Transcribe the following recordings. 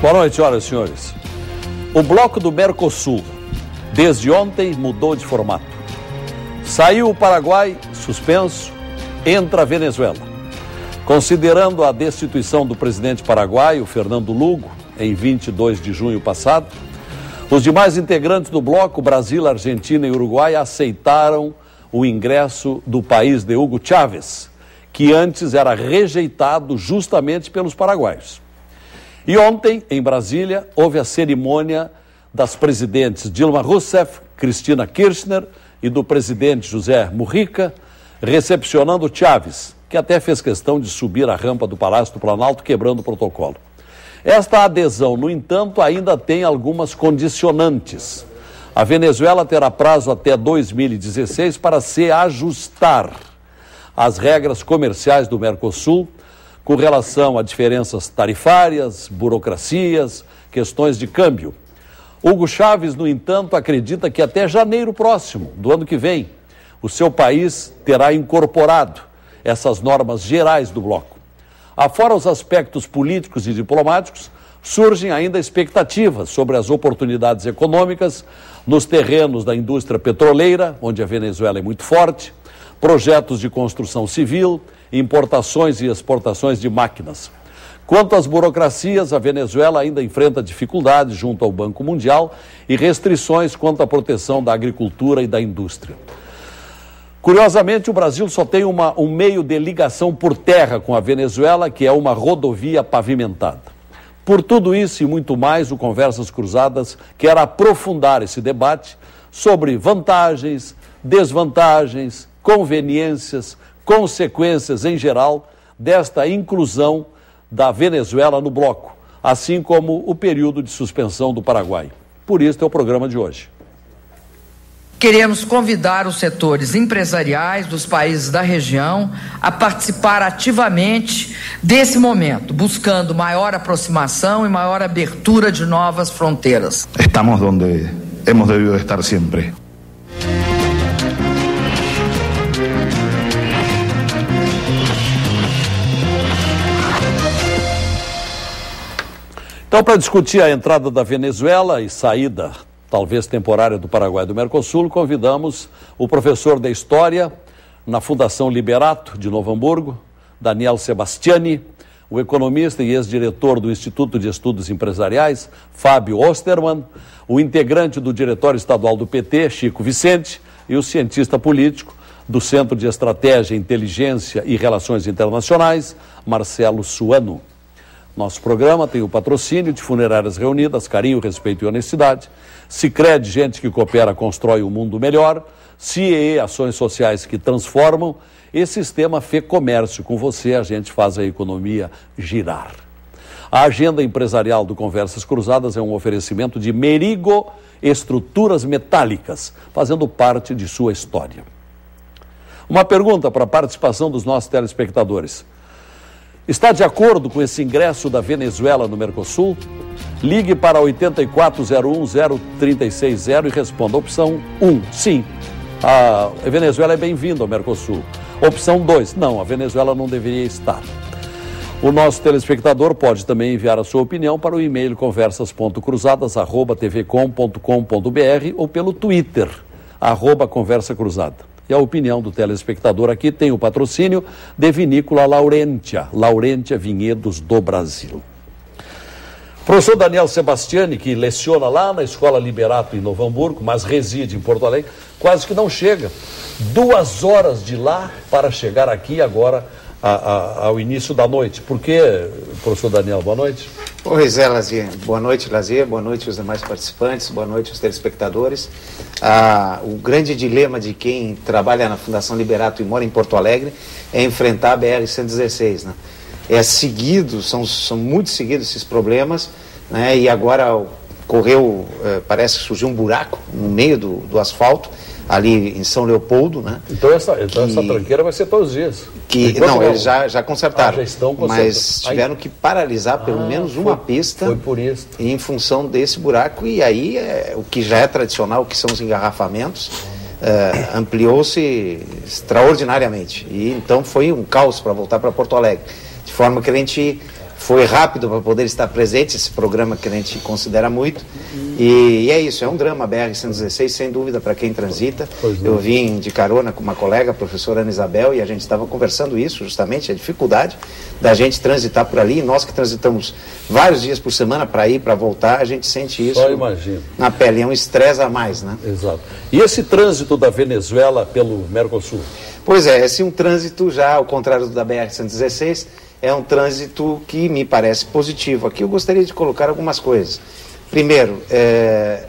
Boa noite, senhoras e senhores. O bloco do Mercosul, desde ontem, mudou de formato. Saiu o Paraguai, suspenso, entra a Venezuela. Considerando a destituição do presidente paraguaio, Fernando Lugo, em 22 de junho passado, os demais integrantes do bloco, Brasil, Argentina e Uruguai, aceitaram o ingresso do país de Hugo Chávez, que antes era rejeitado justamente pelos paraguaios. E ontem, em Brasília, houve a cerimônia das presidentes Dilma Rousseff, Cristina Kirchner e do presidente José Mujica, recepcionando Chávez, que até fez questão de subir a rampa do Palácio do Planalto quebrando o protocolo. Esta adesão, no entanto, ainda tem algumas condicionantes. A Venezuela terá prazo até 2016 para se ajustar às regras comerciais do Mercosul com relação a diferenças tarifárias, burocracias, questões de câmbio. Hugo Chaves, no entanto, acredita que até janeiro próximo, do ano que vem, o seu país terá incorporado essas normas gerais do bloco. Afora os aspectos políticos e diplomáticos, surgem ainda expectativas sobre as oportunidades econômicas nos terrenos da indústria petroleira, onde a Venezuela é muito forte, projetos de construção civil, importações e exportações de máquinas. Quanto às burocracias, a Venezuela ainda enfrenta dificuldades junto ao Banco Mundial e restrições quanto à proteção da agricultura e da indústria. Curiosamente, o Brasil só tem uma, um meio de ligação por terra com a Venezuela, que é uma rodovia pavimentada. Por tudo isso e muito mais, o Conversas Cruzadas quer aprofundar esse debate sobre vantagens, desvantagens, conveniências, consequências em geral desta inclusão da Venezuela no bloco, assim como o período de suspensão do Paraguai. Por isso é o programa de hoje. Queremos convidar os setores empresariais dos países da região a participar ativamente desse momento, buscando maior aproximação e maior abertura de novas fronteiras. Estamos onde hemos debido estar sempre. Então, para discutir a entrada da Venezuela e saída, talvez temporária, do Paraguai do Mercosul, convidamos o professor de História na Fundação Liberato de Novo Hamburgo, Daniel Sebastiani, o economista e ex-diretor do Instituto de Estudos Empresariais, Fábio Osterman, o integrante do Diretório Estadual do PT, Chico Vicente, e o cientista político do Centro de Estratégia, Inteligência e Relações Internacionais, Marcelo Suano. Nosso programa tem o patrocínio de Funerárias Reunidas, carinho, respeito e honestidade. Sicredi, gente que coopera, constrói um mundo melhor. CIE, ações sociais que transformam. E Sistema Fê Comércio, com você a gente faz a economia girar. A agenda empresarial do Conversas Cruzadas é um oferecimento de Merigo Estruturas Metálicas, fazendo parte de sua história. Uma pergunta para a participação dos nossos telespectadores. Está de acordo com esse ingresso da Venezuela no Mercosul? Ligue para 84010360 e responda. Opção 1, sim. A Venezuela é bem-vinda ao Mercosul. Opção 2, não, a Venezuela não deveria estar. O nosso telespectador pode também enviar a sua opinião para o e-mail conversas.cruzadas.tvcom.com.br ou pelo Twitter, arroba Conversa Cruzada. E a opinião do telespectador aqui tem o patrocínio de Vinícola Laurentia, Laurentia Vinhedos do Brasil. Professor Daniel Sebastiani, que leciona lá na Escola Liberato em Novo Hamburgo, mas reside em Porto Alegre, quase que não chega. Duas horas de lá para chegar aqui agora a, a, ao início da noite. Por que, professor Daniel, boa noite? Pois é, Lazier. Boa noite, Lazier. Boa noite aos demais participantes. Boa noite aos telespectadores. Ah, o grande dilema de quem trabalha na Fundação Liberato e mora em Porto Alegre é enfrentar a BR-116. Né? É seguido, são, são muito seguidos esses problemas, né? e agora correu, eh, parece que surgiu um buraco no meio do, do asfalto, ali em São Leopoldo, né? Então essa, então que, essa tranqueira vai ser todos os dias. Que, não, eles já, já consertaram. Ah, já estão mas tiveram que paralisar pelo ah, menos uma foi, pista foi por isso. em função desse buraco. E aí é, o que já é tradicional, que são os engarrafamentos, é, ampliou-se extraordinariamente. E então foi um caos para voltar para Porto Alegre. De forma que a gente foi rápido para poder estar presente, esse programa que a gente considera muito. E, e é isso, é um drama BR-116, sem dúvida, para quem transita. Eu vim de carona com uma colega, a professora Ana Isabel, e a gente estava conversando isso, justamente, a dificuldade da gente transitar por ali. Nós que transitamos vários dias por semana para ir, para voltar, a gente sente isso na pele. É um estresse a mais, né? Exato. E esse trânsito da Venezuela pelo Mercosul? Pois é, esse é um trânsito já, ao contrário do da BR-116, é um trânsito que me parece positivo. Aqui eu gostaria de colocar algumas coisas. Primeiro, é,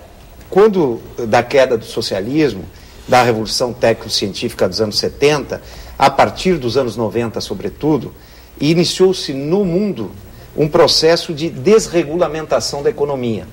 quando da queda do socialismo, da revolução técnico-científica dos anos 70, a partir dos anos 90, sobretudo, iniciou-se no mundo um processo de desregulamentação da economia,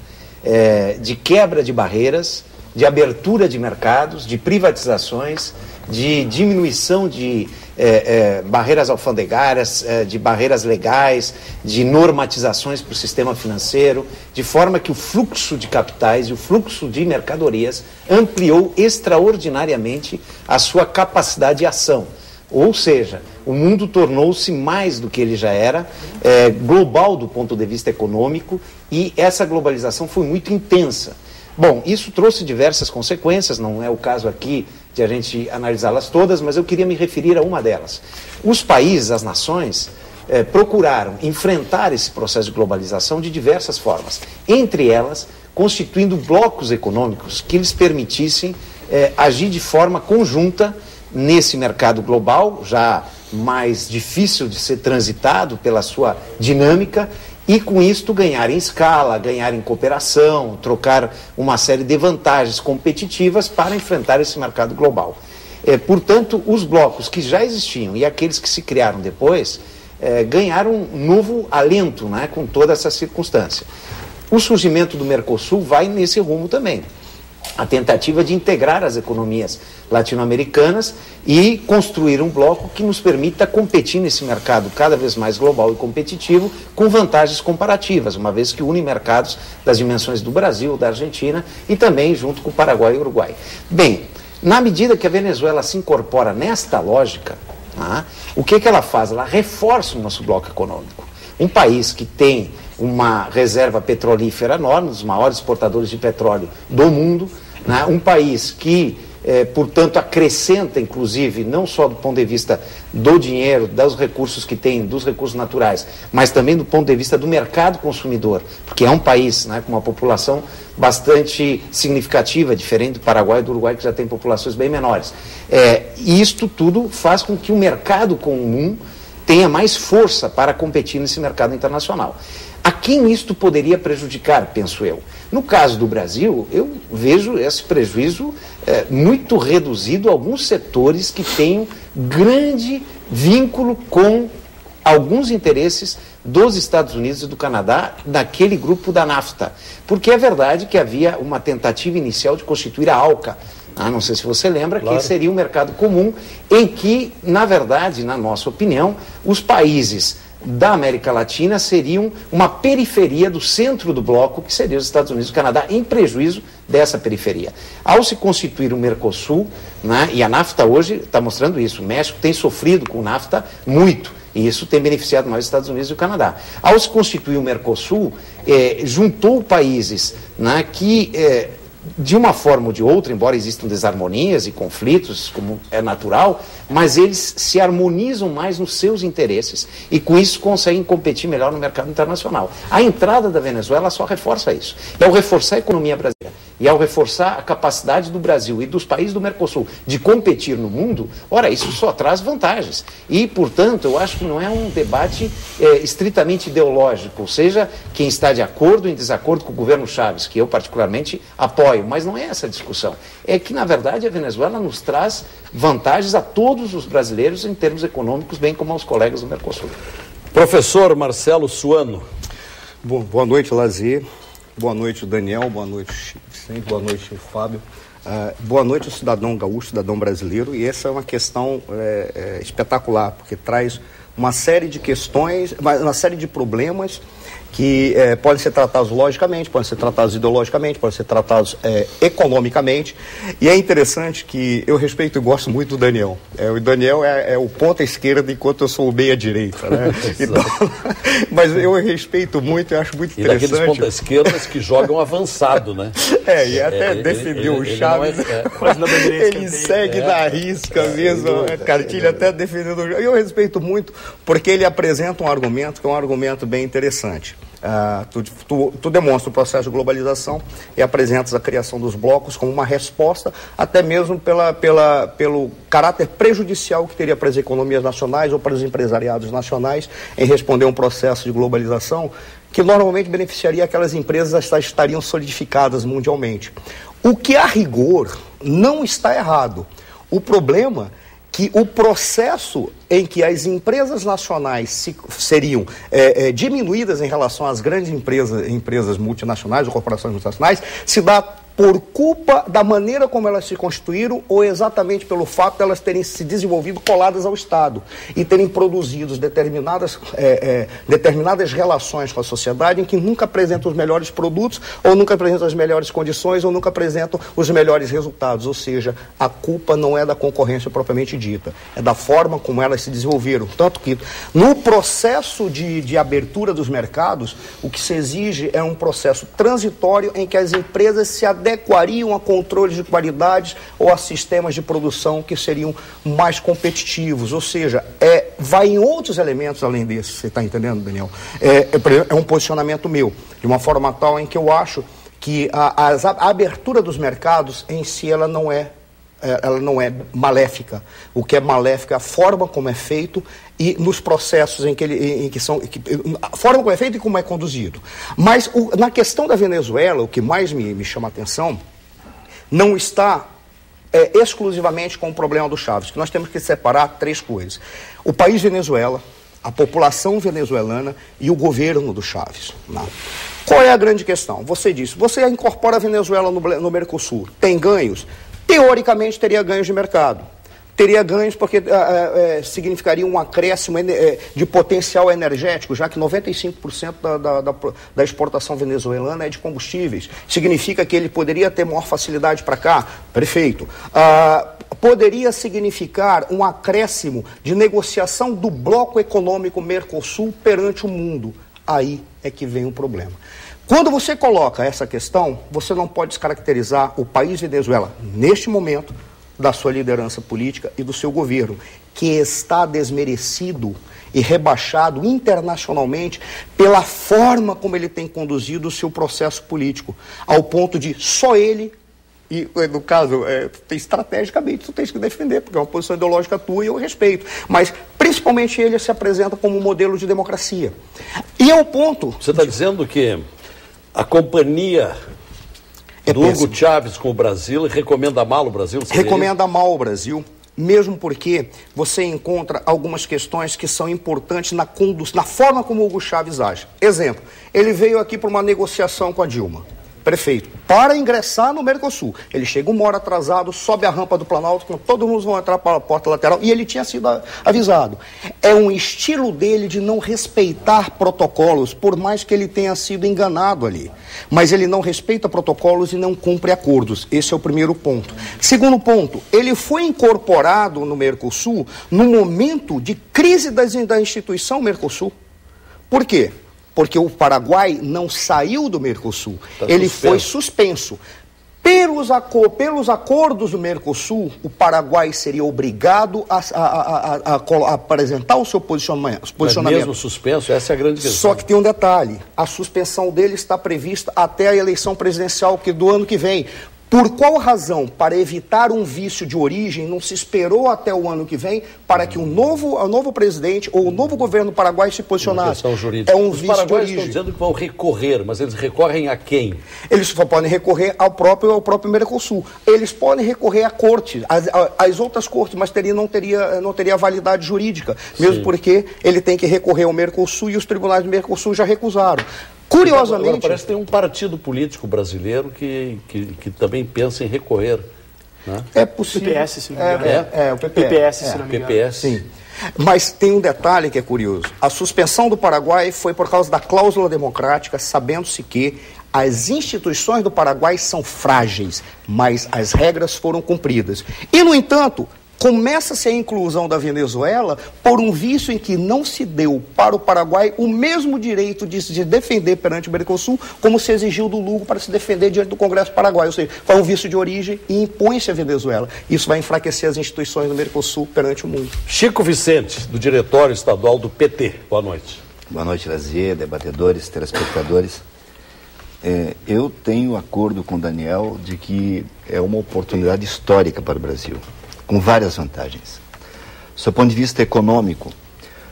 é, de quebra de barreiras, de abertura de mercados, de privatizações, de diminuição de é, é, barreiras alfandegárias, é, de barreiras legais, de normatizações para o sistema financeiro, de forma que o fluxo de capitais e o fluxo de mercadorias ampliou extraordinariamente a sua capacidade de ação. Ou seja, o mundo tornou-se mais do que ele já era, global do ponto de vista econômico, e essa globalização foi muito intensa. Bom, isso trouxe diversas consequências, não é o caso aqui de a gente analisá-las todas, mas eu queria me referir a uma delas. Os países, as nações, eh, procuraram enfrentar esse processo de globalização de diversas formas, entre elas constituindo blocos econômicos que lhes permitissem eh, agir de forma conjunta nesse mercado global, já mais difícil de ser transitado pela sua dinâmica, e com isto ganhar em escala, ganhar em cooperação, trocar uma série de vantagens competitivas para enfrentar esse mercado global. É, portanto, os blocos que já existiam e aqueles que se criaram depois é, ganharam um novo alento né, com toda essa circunstância. O surgimento do Mercosul vai nesse rumo também a tentativa de integrar as economias latino-americanas e construir um bloco que nos permita competir nesse mercado cada vez mais global e competitivo com vantagens comparativas, uma vez que une mercados das dimensões do Brasil, da Argentina e também junto com o Paraguai e o Uruguai. Bem, na medida que a Venezuela se incorpora nesta lógica, ah, o que, que ela faz? Ela reforça o nosso bloco econômico. Um país que tem uma reserva petrolífera enorme, um dos maiores exportadores de petróleo do mundo, né? um país que, eh, portanto, acrescenta, inclusive, não só do ponto de vista do dinheiro, dos recursos que tem, dos recursos naturais, mas também do ponto de vista do mercado consumidor, porque é um país né, com uma população bastante significativa, diferente do Paraguai e do Uruguai, que já tem populações bem menores. É, isto tudo faz com que o mercado comum tenha mais força para competir nesse mercado internacional. A quem isto poderia prejudicar, penso eu? No caso do Brasil, eu vejo esse prejuízo é, muito reduzido a alguns setores que têm grande vínculo com alguns interesses dos Estados Unidos e do Canadá naquele grupo da NAFTA. Porque é verdade que havia uma tentativa inicial de constituir a ALCA. Ah, não sei se você lembra, claro. que seria um mercado comum em que, na verdade, na nossa opinião, os países da América Latina seriam uma periferia do centro do bloco, que seria os Estados Unidos e o Canadá, em prejuízo dessa periferia. Ao se constituir o Mercosul, né, e a NAFTA hoje está mostrando isso, o México tem sofrido com o NAFTA muito, e isso tem beneficiado mais os Estados Unidos e o Canadá. Ao se constituir o Mercosul, eh, juntou países né, que eh, de uma forma ou de outra, embora existam desarmonias e conflitos, como é natural, mas eles se harmonizam mais nos seus interesses e com isso conseguem competir melhor no mercado internacional. A entrada da Venezuela só reforça isso. E ao reforçar a economia brasileira e ao reforçar a capacidade do Brasil e dos países do Mercosul de competir no mundo, ora, isso só traz vantagens. E, portanto, eu acho que não é um debate é, estritamente ideológico, ou seja, quem está de acordo ou em desacordo com o governo Chaves, que eu particularmente apoio, mas não é essa a discussão. É que, na verdade, a Venezuela nos traz vantagens a todos os brasileiros em termos econômicos, bem como aos colegas do Mercosul. Professor Marcelo Suano. Bom, boa noite, Lazier. Boa noite, Daniel. Boa noite, Vicente. Boa noite, Fábio. Uh, boa noite, cidadão gaúcho, cidadão brasileiro. E essa é uma questão é, é, espetacular, porque traz uma série de questões, uma série de problemas que é, podem ser tratados logicamente, podem ser tratados ideologicamente, podem ser tratados é, economicamente. E é interessante que eu respeito e gosto muito do Daniel. É, o Daniel é, é o ponta esquerda enquanto eu sou o meia direita. Né? então, mas eu respeito muito e acho muito e interessante. E daqueles ponta esquerdas que jogam avançado, né? É, e até defendeu o Chaves. ele segue na risca mesmo, a cartilha até defendendo o Eu respeito muito porque ele apresenta um argumento que é um argumento bem interessante. Uh, tu, tu, tu, demonstra o processo de globalização e apresentas a criação dos blocos como uma resposta, até mesmo pela, pela, pelo caráter prejudicial que teria para as economias nacionais ou para os empresariados nacionais em responder a um processo de globalização que normalmente beneficiaria aquelas empresas que estariam solidificadas mundialmente. O que a rigor não está errado. O problema que o processo em que as empresas nacionais se, seriam é, é, diminuídas em relação às grandes empresas, empresas multinacionais ou corporações multinacionais se dá por culpa da maneira como elas se constituíram ou exatamente pelo fato de elas terem se desenvolvido coladas ao Estado e terem produzido determinadas, é, é, determinadas relações com a sociedade em que nunca apresentam os melhores produtos ou nunca apresentam as melhores condições ou nunca apresentam os melhores resultados. Ou seja, a culpa não é da concorrência propriamente dita, é da forma como elas se desenvolveram. Tanto que no processo de, de abertura dos mercados, o que se exige é um processo transitório em que as empresas se adequam adequariam a controles de qualidade ou a sistemas de produção que seriam mais competitivos. Ou seja, é, vai em outros elementos além desse, você está entendendo, Daniel? É, é, é, um posicionamento meu, de uma forma tal em que eu acho que a, a, a abertura dos mercados em si ela não é, ela não é maléfica. O que é maléfico é a forma como é feito e nos processos em que, ele, em que são. Que, a forma como é feito e como é conduzido. Mas o, na questão da Venezuela, o que mais me, me chama a atenção não está é, exclusivamente com o problema do Chaves, que nós temos que separar três coisas: o país Venezuela, a população venezuelana e o governo do Chaves. Né? Qual é a grande questão? Você disse, você incorpora a Venezuela no, no Mercosul, tem ganhos? Teoricamente teria ganhos de mercado. Teria ganhos porque é, é, significaria um acréscimo de potencial energético, já que 95% da, da, da, da exportação venezuelana é de combustíveis. Significa que ele poderia ter maior facilidade para cá? Perfeito. Ah, poderia significar um acréscimo de negociação do bloco econômico Mercosul perante o mundo. Aí é que vem o problema. Quando você coloca essa questão, você não pode descaracterizar o país Venezuela, neste momento, da sua liderança política e do seu governo, que está desmerecido e rebaixado internacionalmente pela forma como ele tem conduzido o seu processo político, ao ponto de só ele e, no caso, é, estrategicamente tu tens que defender, porque é uma posição ideológica tua e eu respeito. Mas, principalmente, ele se apresenta como um modelo de democracia. E é o ponto. Você está dizendo que a companhia é do péssimo. Hugo Chávez com o Brasil recomenda mal o Brasil? Recomenda isso? mal o Brasil, mesmo porque você encontra algumas questões que são importantes na, na forma como o Hugo Chávez age. Exemplo, ele veio aqui para uma negociação com a Dilma prefeito, para ingressar no Mercosul. Ele chega uma hora atrasado, sobe a rampa do Planalto, quando todos mundo vão entrar para a porta lateral, e ele tinha sido avisado. É um estilo dele de não respeitar protocolos, por mais que ele tenha sido enganado ali. Mas ele não respeita protocolos e não cumpre acordos. Esse é o primeiro ponto. Segundo ponto, ele foi incorporado no Mercosul no momento de crise da instituição Mercosul. Por quê? Porque o Paraguai não saiu do Mercosul, tá ele suspenso. foi suspenso. Pelos, acor pelos, acordos do Mercosul, o Paraguai seria obrigado a, a, a, a apresentar o seu posicionamento. posicionamento. Mas mesmo suspenso, essa é a grande questão. Só que tem um detalhe: a suspensão dele está prevista até a eleição presidencial que, do ano que vem. Por qual razão? Para evitar um vício de origem, não se esperou até o ano que vem para que o novo, o novo presidente ou o novo governo paraguai se posicionasse. É um Os vício de origem. estão dizendo que vão recorrer, mas eles recorrem a quem? Eles só podem recorrer ao próprio, ao próprio Mercosul. Eles podem recorrer à corte, às, às outras cortes, mas teria, não, teria, não teria validade jurídica, mesmo Sim. porque ele tem que recorrer ao Mercosul e os tribunais do Mercosul já recusaram. Curiosamente. Agora, parece que tem um partido político brasileiro que, que, que também pensa em recorrer Né? É possível. PPS, se não me engano. É, é, é o PPS. PPS, se não me engano. PPS. Sim. Mas tem um detalhe que é curioso. A suspensão do Paraguai foi por causa da cláusula democrática, sabendo-se que as instituições do Paraguai são frágeis, mas as regras foram cumpridas. E, no entanto, Começa-se a inclusão da Venezuela por um vício em que não se deu para o Paraguai o mesmo direito de se defender perante o Mercosul, como se exigiu do Lugo para se defender diante do Congresso Paraguaio. Ou seja, foi um vício de origem e impõe-se a Venezuela. Isso vai enfraquecer as instituições do Mercosul perante o mundo. Chico Vicente, do Diretório Estadual do PT. Boa noite. Boa noite, Lazier, debatedores, telespectadores. É, eu tenho acordo com o Daniel de que é uma oportunidade histórica para o Brasil com várias vantagens. Do ponto de vista econômico,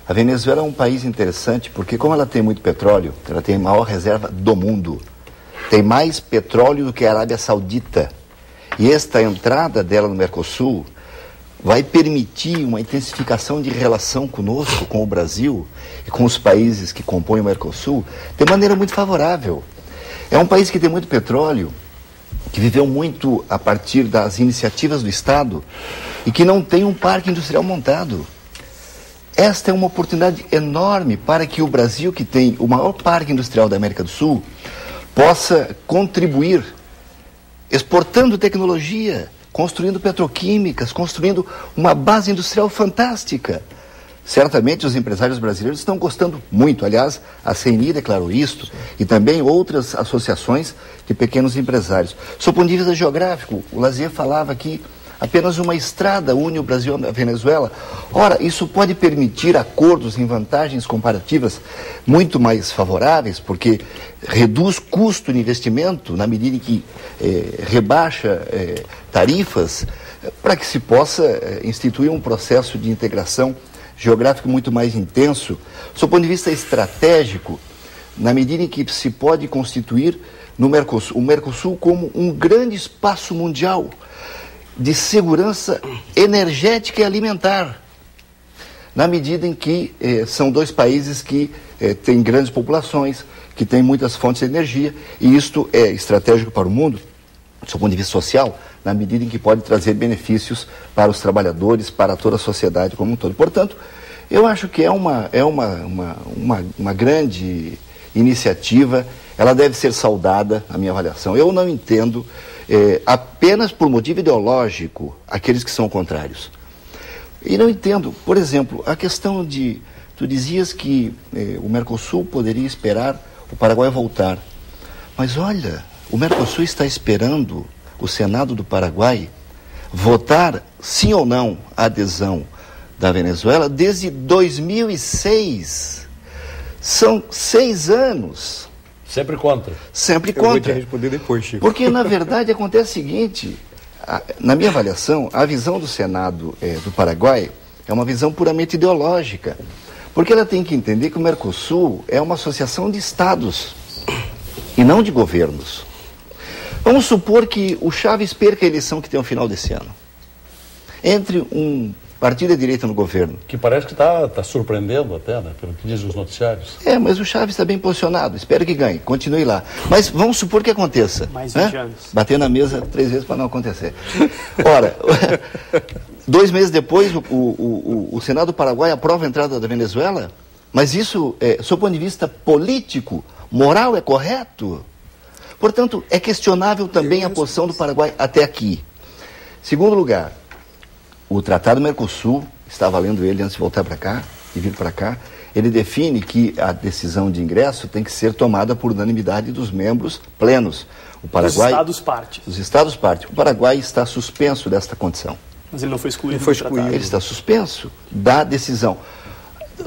a Venezuela é um país interessante porque, como ela tem muito petróleo, ela tem a maior reserva do mundo. Tem mais petróleo do que a Arábia Saudita. E esta entrada dela no Mercosul vai permitir uma intensificação de relação conosco, com o Brasil e com os países que compõem o Mercosul, de maneira muito favorável. É um país que tem muito petróleo, que viveu muito a partir das iniciativas do Estado e que não tem um parque industrial montado. Esta é uma oportunidade enorme para que o Brasil, que tem o maior parque industrial da América do Sul, possa contribuir exportando tecnologia, construindo petroquímicas, construindo uma base industrial fantástica. Certamente os empresários brasileiros estão gostando muito. Aliás, a CNI declarou isto e também outras associações de pequenos empresários. Sob o ponto de vista geográfico, o Lazier falava que apenas uma estrada une o Brasil à Venezuela. Ora, isso pode permitir acordos em vantagens comparativas muito mais favoráveis, porque reduz custo de investimento na medida em que eh, rebaixa eh, tarifas, para que se possa eh, instituir um processo de integração geográfico muito mais intenso, do ponto de vista estratégico, na medida em que se pode constituir no Mercosul, o Mercosul como um grande espaço mundial de segurança energética e alimentar, na medida em que eh, são dois países que eh, têm grandes populações, que têm muitas fontes de energia, e isto é estratégico para o mundo, do ponto de vista social, na medida em que pode trazer benefícios para os trabalhadores, para toda a sociedade como um todo. Portanto, eu acho que é uma, é uma, uma, uma, uma grande iniciativa, ela deve ser saudada, na minha avaliação. Eu não entendo é, apenas por motivo ideológico aqueles que são contrários. E não entendo, por exemplo, a questão de. Tu dizias que é, o Mercosul poderia esperar o Paraguai voltar. Mas olha, o Mercosul está esperando o Senado do Paraguai votar sim ou não a adesão da Venezuela desde 2006. São seis anos. Sempre contra. Sempre contra. Eu vou te responder depois, Chico. Porque, na verdade, acontece o seguinte: a, na minha avaliação, a visão do Senado é, do Paraguai é uma visão puramente ideológica. Porque ela tem que entender que o Mercosul é uma associação de estados e não de governos. Vamos supor que o Chaves perca a eleição que tem no final desse ano. Entre um partido de direita no governo. Que parece que está tá surpreendendo até, né? Pelo que dizem os noticiários. É, mas o Chaves está bem posicionado. Espero que ganhe. Continue lá. Mas vamos supor que aconteça. Mais 20 né? anos. Bater na mesa três vezes para não acontecer. Ora, dois meses depois, o, o, o, o, Senado do Paraguai aprova a entrada da Venezuela. Mas isso, é, sob o ponto de vista político, moral, é correto? Portanto, é questionável também a posição do Paraguai até aqui. Segundo lugar, o Tratado Mercosul, estava lendo ele antes de voltar para cá e vir para cá, ele define que a decisão de ingresso tem que ser tomada por unanimidade dos membros plenos. O Paraguai, os Estados parte. Os Estados parte. O Paraguai está suspenso desta condição. Mas ele não foi excluído. Não foi excluído. Ele está suspenso da decisão.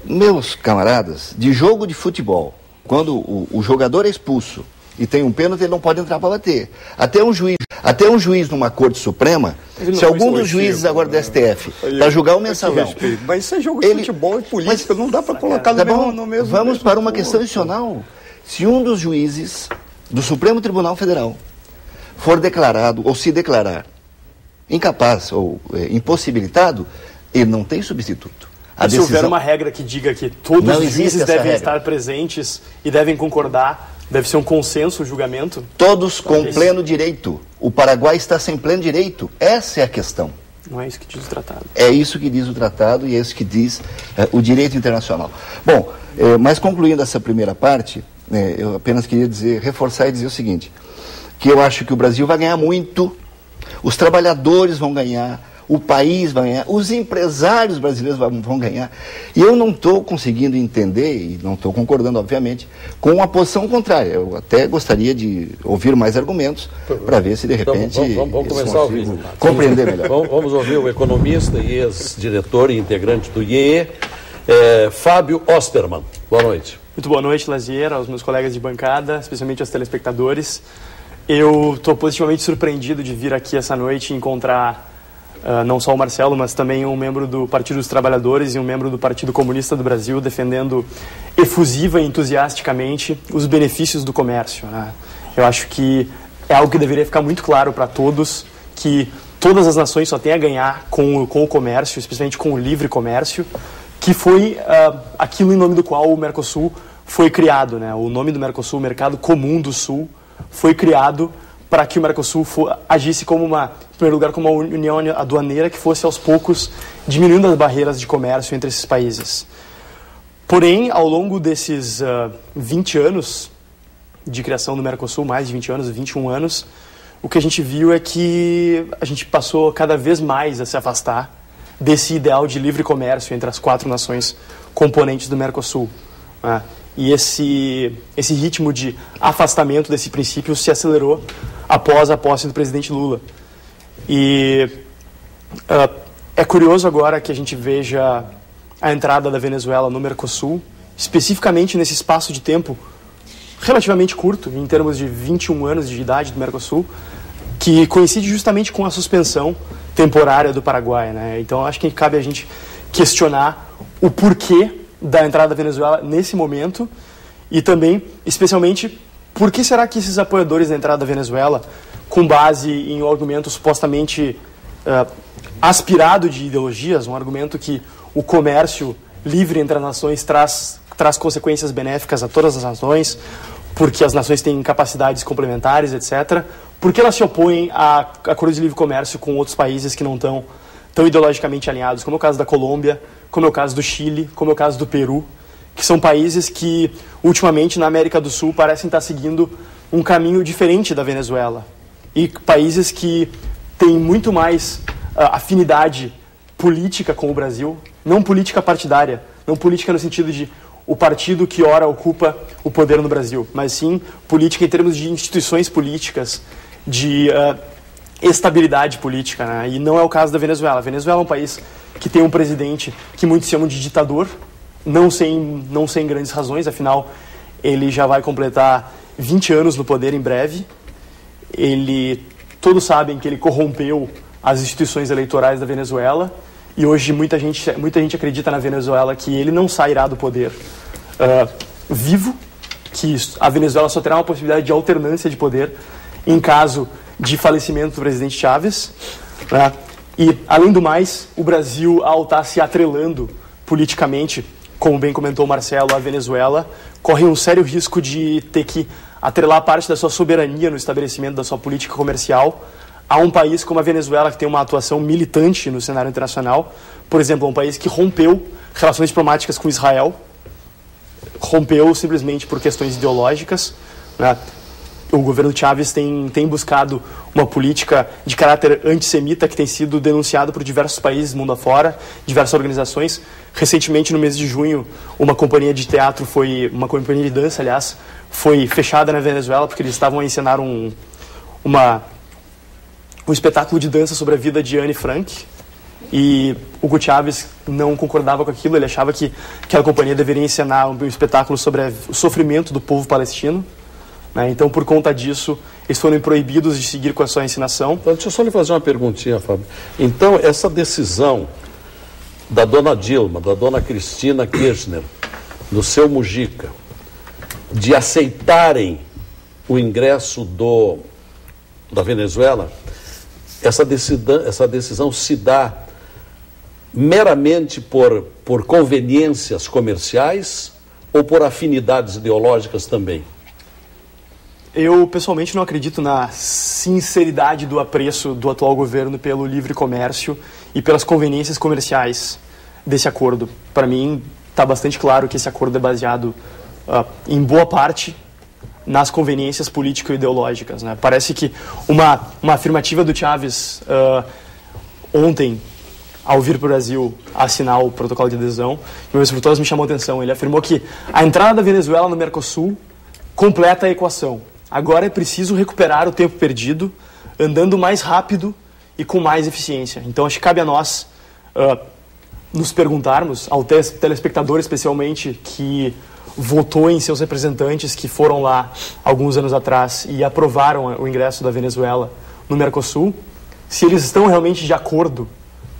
Meus camaradas, de jogo de futebol, quando o, o jogador é expulso e tem um pênalti, ele não pode entrar para bater. Até um juiz, até um juiz numa Corte Suprema, se algum dos juízes agora do STF para julgar o mensalão. Mas isso é jogo ele, de futebol e política, não dá para colocar tá no, mesmo, no mesmo. Vamos mesmo para uma questão adicional. Se um dos juízes do Supremo Tribunal Federal for declarado ou se declarar incapaz ou é, impossibilitado, ele não tem substituto. A se decisão... houver uma regra que diga que todos não os juízes devem regra. estar presentes e devem concordar Deve ser um consenso o julgamento? Todos com pleno direito. O Paraguai está sem pleno direito. Essa é a questão. Não é isso que diz o tratado. É isso que diz o tratado e é isso que diz é, o direito internacional. Bom, é, mas concluindo essa primeira parte, é, eu apenas queria dizer, reforçar e dizer o seguinte, que eu acho que o Brasil vai ganhar muito, os trabalhadores vão ganhar, o país vai ganhar, os empresários brasileiros vão ganhar. E eu não estou conseguindo entender, e não estou concordando, obviamente, com a posição contrária. Eu até gostaria de ouvir mais argumentos para ver se, de então, repente, então, vamos, vamos, vamos começar a ouvir. compreender melhor. Vamos ouvir o economista e ex-diretor e integrante do IEE, é, Fábio Osterman. Boa noite. Muito boa noite, Lazier, aos meus colegas de bancada, especialmente aos telespectadores. Eu estou positivamente surpreendido de vir aqui essa noite e encontrar Uh, não só o Marcelo, mas também um membro do Partido dos Trabalhadores e um membro do Partido Comunista do Brasil, defendendo efusiva e entusiasticamente os benefícios do comércio. Né? Eu acho que é algo que deveria ficar muito claro para todos, que todas as nações só têm a ganhar com, com o comércio, especialmente com o livre comércio, que foi uh, aquilo em nome do qual o Mercosul foi criado. Né? O nome do Mercosul, Mercado Comum do Sul, foi criado para que o Mercosul for, agisse como uma, em primeiro lugar, como uma união aduaneira que fosse aos poucos diminuindo as barreiras de comércio entre esses países. Porém, ao longo desses uh, 20 anos de criação do Mercosul, mais de 20 anos, 21 anos, o que a gente viu é que a gente passou cada vez mais a se afastar desse ideal de livre comércio entre as quatro nações componentes do Mercosul. Né? E esse, esse ritmo de afastamento desse princípio se acelerou após a posse do presidente Lula. E uh, é curioso agora que a gente veja a entrada da Venezuela no Mercosul, especificamente nesse espaço de tempo relativamente curto, em termos de 21 anos de idade do Mercosul, que coincide justamente com a suspensão temporária do Paraguai. Né? Então acho que cabe a gente questionar o porquê da entrada da Venezuela nesse momento e também, especialmente, por que será que esses apoiadores da entrada da Venezuela, com base em um argumento supostamente uh, aspirado de ideologias, um argumento que o comércio livre entre as nações traz, traz consequências benéficas a todas as nações, porque as nações têm capacidades complementares, etc., por que elas se opõem a acordos de livre comércio com outros países que não estão tão ideologicamente alinhados, como é o caso da Colômbia, como é o caso do Chile, como é o caso do Peru, que são países que, ultimamente, na América do Sul, parecem estar seguindo um caminho diferente da Venezuela. E países que têm muito mais uh, afinidade política com o Brasil, não política partidária, não política no sentido de o partido que ora ocupa o poder no Brasil, mas sim política em termos de instituições políticas, de uh, estabilidade política. Né? E não é o caso da Venezuela. A Venezuela é um país que tem um presidente que muitos chamam de ditador, não sem, não sem grandes razões, afinal, ele já vai completar 20 anos no poder em breve. Ele, todos sabem que ele corrompeu as instituições eleitorais da Venezuela e hoje muita gente, muita gente acredita na Venezuela que ele não sairá do poder uh, vivo, que a Venezuela só terá uma possibilidade de alternância de poder em caso de falecimento do presidente Chávez. Né? E, além do mais, o Brasil, ao estar se atrelando politicamente, como bem comentou o Marcelo, a Venezuela, corre um sério risco de ter que atrelar parte da sua soberania no estabelecimento da sua política comercial a um país como a Venezuela, que tem uma atuação militante no cenário internacional. Por exemplo, um país que rompeu relações diplomáticas com Israel, rompeu simplesmente por questões ideológicas. Né? O governo Chávez tem, tem buscado uma política de caráter antissemita que tem sido denunciada por diversos países mundo afora, diversas organizações. Recentemente, no mês de junho, uma companhia de teatro foi, uma companhia de dança, aliás, foi fechada na Venezuela porque eles estavam a encenar um, uma, um espetáculo de dança sobre a vida de Anne Frank. E Hugo Chávez não concordava com aquilo, ele achava que aquela companhia deveria encenar um espetáculo sobre o sofrimento do povo palestino. Né? Então, por conta disso, eles foram proibidos de seguir com a sua ensinação. Então, deixa eu só lhe fazer uma perguntinha, Fábio. Então, essa decisão da dona Dilma, da dona Cristina Kirchner, do seu Mujica, de aceitarem o ingresso do, da Venezuela, essa decisão, essa decisão se dá meramente por, por conveniências comerciais ou por afinidades ideológicas também? Eu, pessoalmente, não acredito na sinceridade do apreço do atual governo pelo livre comércio e pelas conveniências comerciais desse acordo. Para mim, está bastante claro que esse acordo é baseado, uh, em boa parte, nas conveniências político-ideológicas. Né? Parece que uma, uma afirmativa do Chaves uh, ontem, ao vir para o Brasil assinar o protocolo de adesão, e o por todas me chamou a atenção. Ele afirmou que a entrada da Venezuela no Mercosul completa a equação Agora é preciso recuperar o tempo perdido, andando mais rápido e com mais eficiência. Então acho que cabe a nós uh, nos perguntarmos, ao telespectador especialmente, que votou em seus representantes que foram lá alguns anos atrás e aprovaram o ingresso da Venezuela no Mercosul, se eles estão realmente de acordo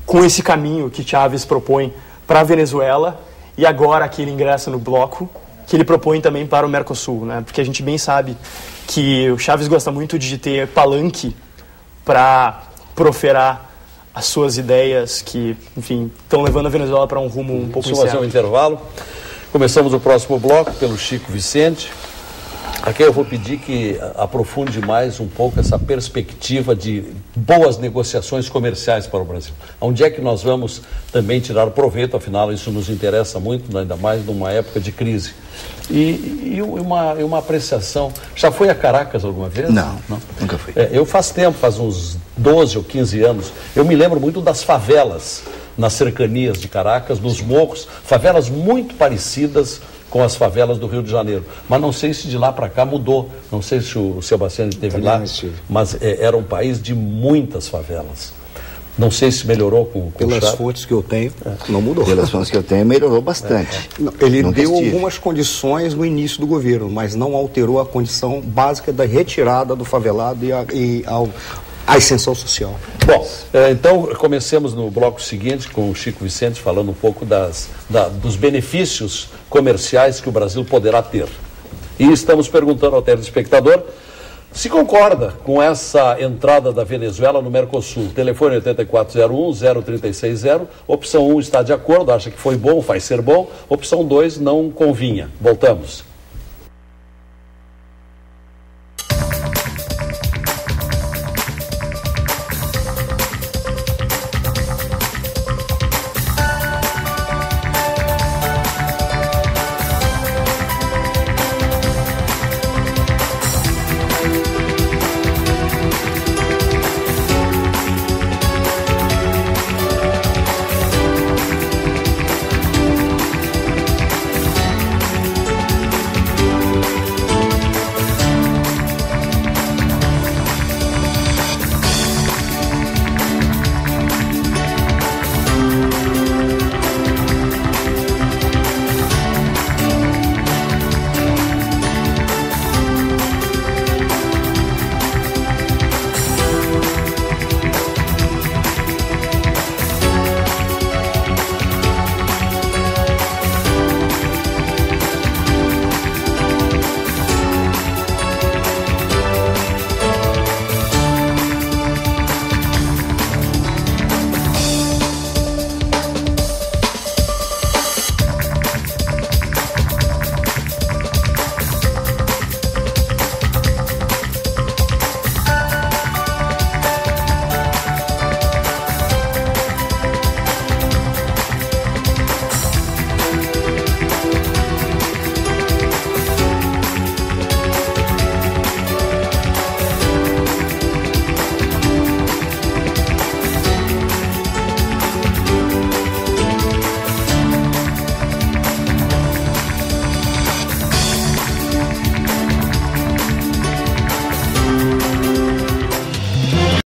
com esse caminho que Chávez propõe para a Venezuela e agora que ele ingressa no bloco, que ele propõe também para o Mercosul, né? Porque a gente bem sabe que o Chaves gosta muito de ter palanque para proferar as suas ideias que, enfim, estão levando a Venezuela para um rumo um pouco eu fazer um intervalo. Começamos o próximo bloco pelo Chico Vicente. Aqui eu vou pedir que aprofunde mais um pouco essa perspectiva de boas negociações comerciais para o Brasil. Onde é que nós vamos também tirar proveito, afinal isso nos interessa muito, ainda mais numa época de crise. E, e uma, uma apreciação. Já foi a Caracas alguma vez? Não, não nunca fui. É, eu faz tempo, faz uns 12 ou 15 anos, eu me lembro muito das favelas nas cercanias de Caracas, nos morros, favelas muito parecidas com as favelas do Rio de Janeiro. Mas não sei se de lá para cá mudou. Não sei se o Sebastião esteve lá, mas é, era um país de muitas favelas. Não sei se melhorou com, com Pelas fontes que eu tenho, é. não mudou. Pelas fontes que eu tenho, melhorou bastante. É. Não, ele Nunca deu estive. algumas condições no início do governo, mas não alterou a condição básica da retirada do favelado e, a, e ao, a ascensão social. Bom, é, então comecemos no bloco seguinte com o Chico Vicente falando um pouco das, da, dos benefícios comerciais que o Brasil poderá ter. E estamos perguntando ao telespectador se concorda com essa entrada da Venezuela no Mercosul. Telefone 8401-0360. Opção 1 está de acordo, acha que foi bom, faz ser bom. Opção 2 não convinha. Voltamos.